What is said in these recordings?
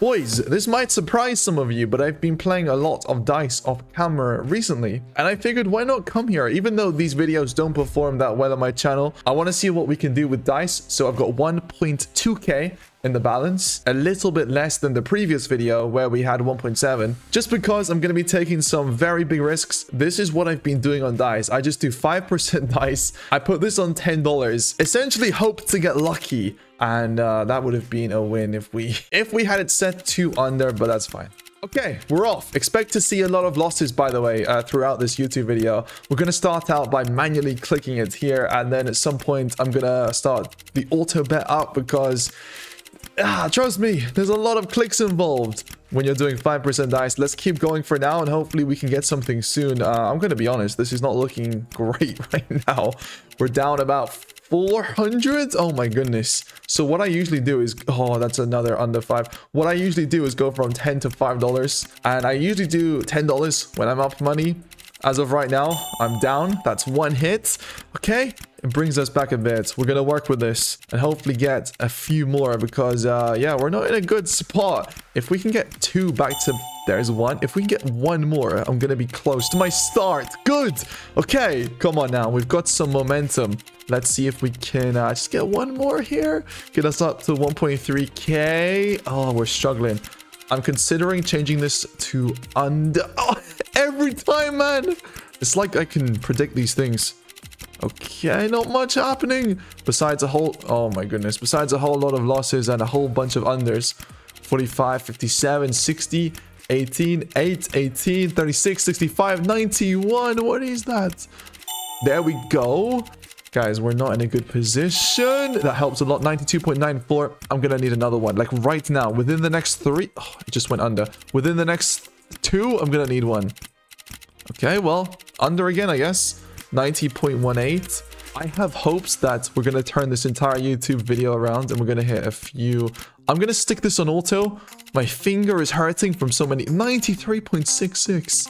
Boys, this might surprise some of you, but I've been playing a lot of dice off camera recently, and I figured why not come here? Even though these videos don't perform that well on my channel, I want to see what we can do with dice. So I've got 1.2k in the balance, a little bit less than the previous video where we had 1.7. Just because I'm going to be taking some very big risks, this is what I've been doing on dice. I just do 5% dice. I put this on $10, essentially hope to get lucky and uh, that would have been a win if we if we had it set to under but that's fine Okay, we're off. Expect to see a lot of losses, by the way, uh, throughout this YouTube video. We're going to start out by manually clicking it here, and then at some point, I'm going to start the auto bet up because, ah, trust me, there's a lot of clicks involved when you're doing 5% dice. Let's keep going for now, and hopefully we can get something soon. Uh, I'm going to be honest, this is not looking great right now. We're down about 400 oh my goodness so what i usually do is oh that's another under five what i usually do is go from 10 to five dollars and i usually do ten dollars when i'm up money as of right now i'm down that's one hit okay it brings us back a bit we're gonna work with this and hopefully get a few more because uh yeah we're not in a good spot if we can get two back to there's one. If we can get one more, I'm going to be close to my start. Good. Okay. Come on now. We've got some momentum. Let's see if we can uh, just get one more here. Get us up to 1.3k. Oh, we're struggling. I'm considering changing this to under... Oh, every time, man. It's like I can predict these things. Okay, not much happening. Besides a whole... Oh, my goodness. Besides a whole lot of losses and a whole bunch of unders. 45, 57, 60, 18, 8, 18, 36, 65, 91. What is that? There we go. Guys, we're not in a good position. That helps a lot. 92.94. I'm going to need another one. Like right now, within the next three. Oh, it just went under. Within the next two, I'm going to need one. Okay, well, under again, I guess. 90.18. I have hopes that we're going to turn this entire YouTube video around and we're going to hit a few. I'm going to stick this on auto. My finger is hurting from so many. 93.66.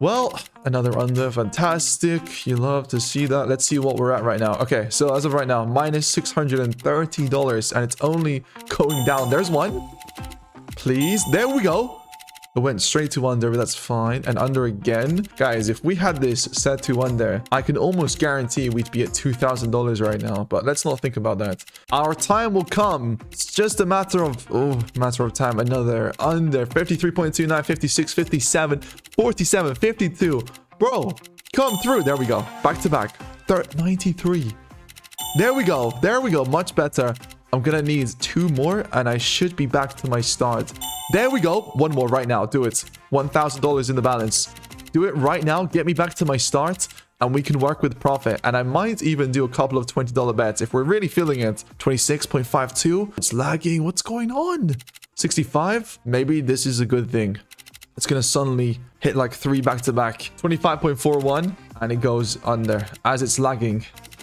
Well, another under. Fantastic. You love to see that. Let's see what we're at right now. Okay, so as of right now, minus $630 and it's only going down. There's one. Please. There we go. It went straight to under, but that's fine. And under again. Guys, if we had this set to under, I can almost guarantee we'd be at $2,000 right now. But let's not think about that. Our time will come. It's just a matter of, oh, matter of time. Another under. 53.29, 56, 57, 47, 52. Bro, come through. There we go. Back to back. 93. There we go. There we go. Much better. I'm gonna need two more and I should be back to my start. There we go. One more right now. Do it. $1,000 in the balance. Do it right now. Get me back to my start and we can work with profit. And I might even do a couple of $20 bets if we're really feeling it. 26.52. It's lagging. What's going on? 65? Maybe this is a good thing. It's going to suddenly hit like three back to back. 25.41 and it goes under as it's lagging.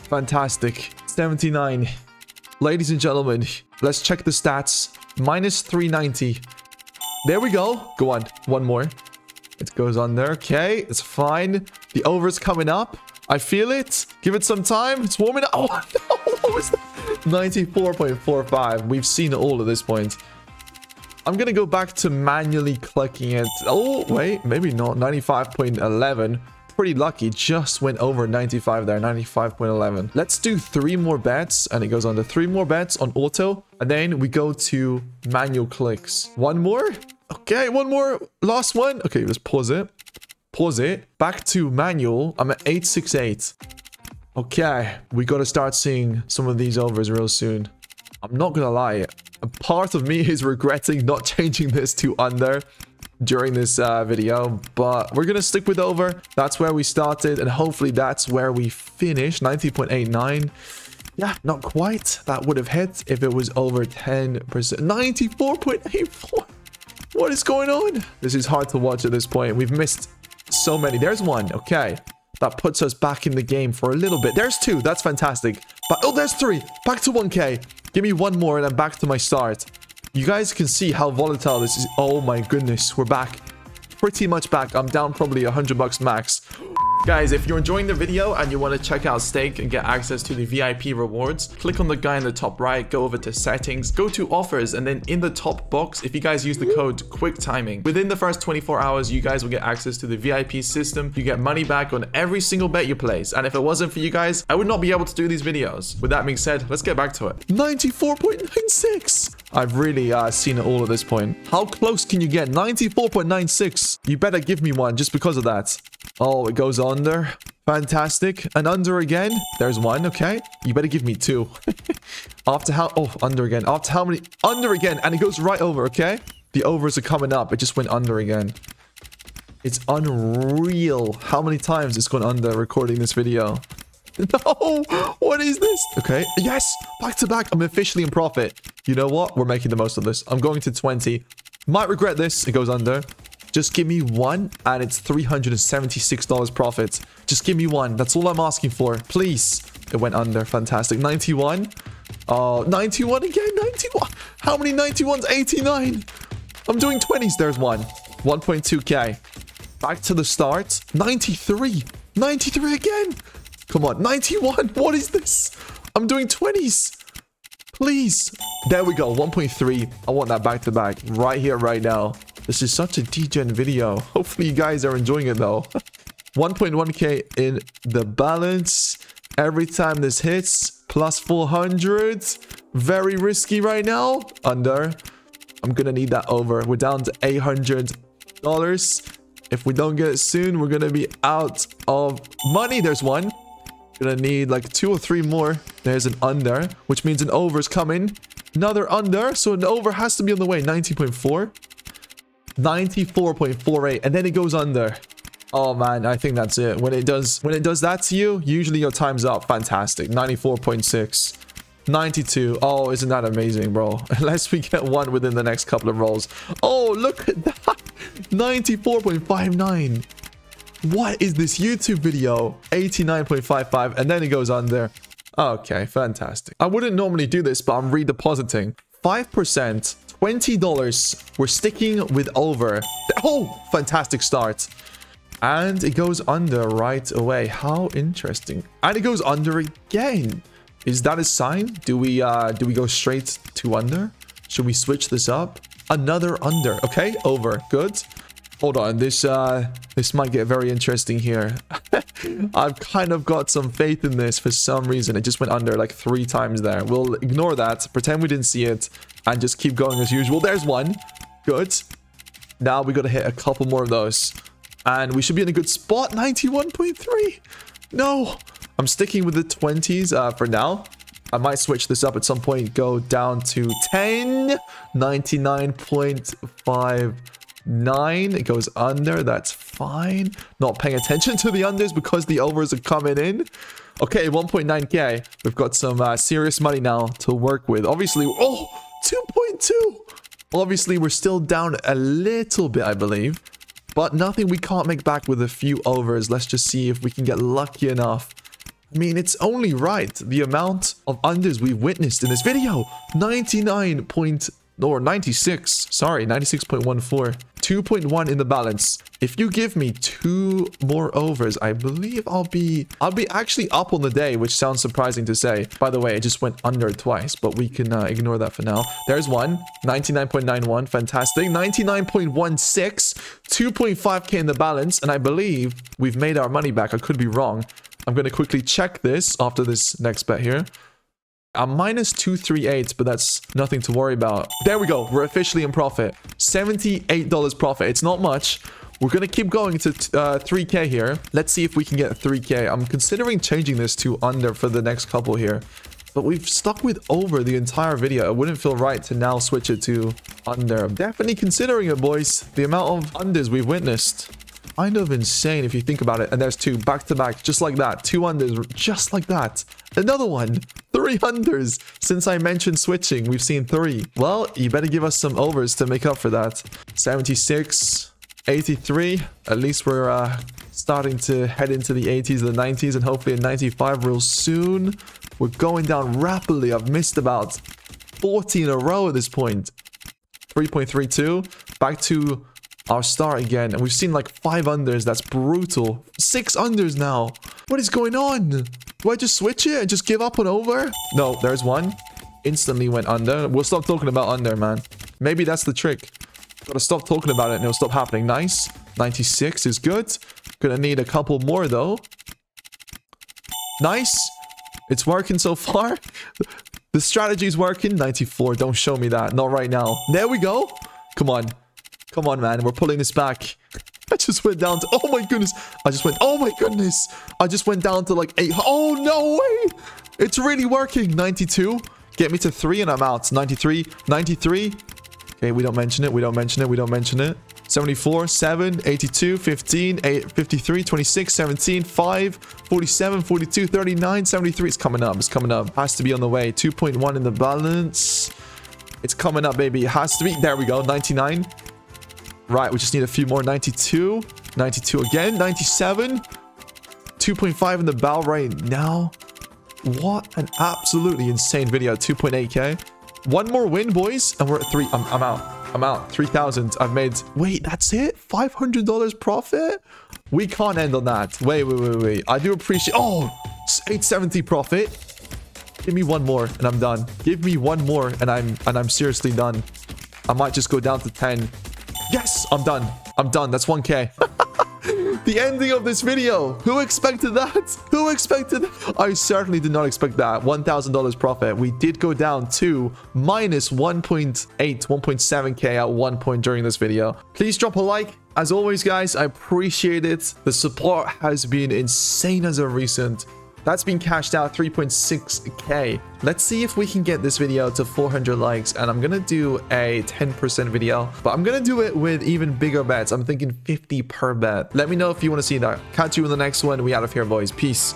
Fantastic. 79. Ladies and gentlemen, let's check the stats. Minus 390. There we go. Go on. One more. It goes on there. Okay, it's fine. The over's coming up. I feel it. Give it some time. It's warming up. Oh, no. What was that? 94.45. We've seen it all at this point. I'm going to go back to manually clicking it. Oh, wait. Maybe not. 95.11 pretty lucky. Just went over 95 there, 95.11. Let's do three more bets, and it goes on to three more bets on auto, and then we go to manual clicks. One more? Okay, one more. Last one. Okay, let's pause it. Pause it. Back to manual. I'm at 868. Okay, we got to start seeing some of these overs real soon. I'm not gonna lie. A part of me is regretting not changing this to under during this uh, video, but we're gonna stick with over. That's where we started, and hopefully that's where we finish. 90.89. Yeah, not quite. That would have hit if it was over 10%. 94.84. What is going on? This is hard to watch at this point. We've missed so many. There's one. Okay. That puts us back in the game for a little bit. There's two. That's fantastic. But oh, there's three. Back to 1k. Give me one more and I'm back to my start. You guys can see how volatile this is. Oh my goodness. We're back. Pretty much back. I'm down probably 100 bucks max. Guys, if you're enjoying the video and you want to check out Stake and get access to the VIP rewards, click on the guy in the top right, go over to settings, go to offers, and then in the top box, if you guys use the code quick timing, within the first 24 hours, you guys will get access to the VIP system. You get money back on every single bet you place. And if it wasn't for you guys, I would not be able to do these videos. With that being said, let's get back to it. 94.96. I've really uh, seen it all at this point. How close can you get? 94.96. You better give me one just because of that. Oh, it goes under. Fantastic. And under again. There's one. Okay. You better give me two. After how... Oh, under again. After how many... Under again. And it goes right over. Okay. The overs are coming up. It just went under again. It's unreal how many times it's gone under recording this video. No! What is this? Okay. Yes! Back to back. I'm officially in profit. You know what? We're making the most of this. I'm going to 20. Might regret this. It goes under. Just give me one and it's $376 profit. Just give me one. That's all I'm asking for. Please. It went under. Fantastic. 91. Oh, uh, 91 again. 91. How many 91s? 89. I'm doing 20s. There's one. 1.2k. Back to the start. 93. 93 again. Come on. 91. What is this? I'm doing 20s. Please. There we go. 1.3. I want that back to back right here, right now. This is such a degen video. Hopefully you guys are enjoying it though. 1.1k in the balance. Every time this hits, plus 400. Very risky right now. Under. I'm gonna need that over. We're down to $800. If we don't get it soon, we're gonna be out of money. There's one. Gonna need like two or three more. There's an under, which means an over is coming. Another under, so an over has to be on the way. 19.4. 94.48 and then it goes under. Oh man i think that's it. When it does when it does that to you usually your time's up. Fantastic. 94.6 92 oh isn't that amazing bro? Unless we get one within the next couple of rolls. Oh look at that. 94.59 what is this youtube video? 89.55 and then it goes under. Okay fantastic. I wouldn't normally do this but i'm redepositing 5% $20. We're sticking with over. Oh, fantastic start. And it goes under right away. How interesting. And it goes under again. Is that a sign? Do we uh do we go straight to under? Should we switch this up? Another under. Okay, over. Good. Hold on. This uh this might get very interesting here. I've kind of got some faith in this for some reason. It just went under like three times there. We'll ignore that. Pretend we didn't see it and just keep going as usual. There's one. Good. Now we got to hit a couple more of those. And we should be in a good spot. 91.3. No. I'm sticking with the 20s uh, for now. I might switch this up at some point. Go down to 10. 99.59. It goes under. That's fine. Not paying attention to the unders because the overs are coming in. Okay, 1.9k. We've got some uh, serious money now to work with. Obviously, oh, 2.2. Obviously, we're still down a little bit, I believe. But nothing we can't make back with a few overs. Let's just see if we can get lucky enough. I mean, it's only right. The amount of unders we've witnessed in this video. 99 or 96 sorry 96.14 2.1 in the balance. If you give me two more overs i believe i'll be i'll be actually up on the day which sounds surprising to say. By the way it just went under twice but we can uh, ignore that for now. There's one 99.91 fantastic. 99.16 2.5k in the balance and i believe we've made our money back. I could be wrong. I'm going to quickly check this after this next bet here I'm minus 238, but that's nothing to worry about. There we go. We're officially in profit. $78 profit. It's not much. We're going to keep going to uh, 3k here. Let's see if we can get 3k. I'm considering changing this to under for the next couple here. But we've stuck with over the entire video. It wouldn't feel right to now switch it to under. Definitely considering it, boys. The amount of unders we've witnessed kind of insane if you think about it. And there's two back to back, just like that. Two unders, just like that. Another one, three unders. Since I mentioned switching, we've seen three. Well, you better give us some overs to make up for that. 76, 83. At least we're uh, starting to head into the 80s, the 90s, and hopefully a 95 real soon. We're going down rapidly. I've missed about 40 in a row at this point. 3.32. Back to I'll start again. And we've seen like five unders. That's brutal. Six unders now. What is going on? Do I just switch it and just give up on over? No, there's one. Instantly went under. We'll stop talking about under, man. Maybe that's the trick. Gotta stop talking about it and it'll stop happening. Nice. 96 is good. Gonna need a couple more though. Nice. It's working so far. The strategy's working. 94. Don't show me that. Not right now. There we go. Come on. Come on, man. We're pulling this back. I just went down to... Oh, my goodness. I just went... Oh, my goodness. I just went down to like 8... Oh, no way. It's really working. 92. Get me to 3 and I'm out. 93. 93. Okay, we don't mention it. We don't mention it. We don't mention it. 74, 7, 82, 15, 8, 53, 26, 17, 5, 47, 42, 39, 73. It's coming up. It's coming up. Has to be on the way. 2.1 in the balance. It's coming up, baby. It has to be. There we go. 99. Right, we just need a few more. 92. 92 again. 97. 2.5 in the bell right now. What an absolutely insane video. 2.8k. One more win, boys. And we're at 3. I'm, I'm out. I'm out. 3,000. I've made... Wait, that's it? $500 profit? We can't end on that. Wait, wait, wait, wait. I do appreciate... Oh, 870 profit. Give me one more and I'm done. Give me one more and I'm and I'm seriously done. I might just go down to 10. Yes, I'm done. I'm done. That's 1k. the ending of this video. Who expected that? Who expected that? I certainly did not expect that. $1,000 profit. We did go down to minus 1.8, 1.7k at one point during this video. Please drop a like. As always, guys, I appreciate it. The support has been insane as of recent. That's been cashed out 3.6k. Let's see if we can get this video to 400 likes and I'm gonna do a 10% video, but I'm gonna do it with even bigger bets. I'm thinking 50 per bet. Let me know if you want to see that. Catch you in the next one. We out of here, boys. Peace.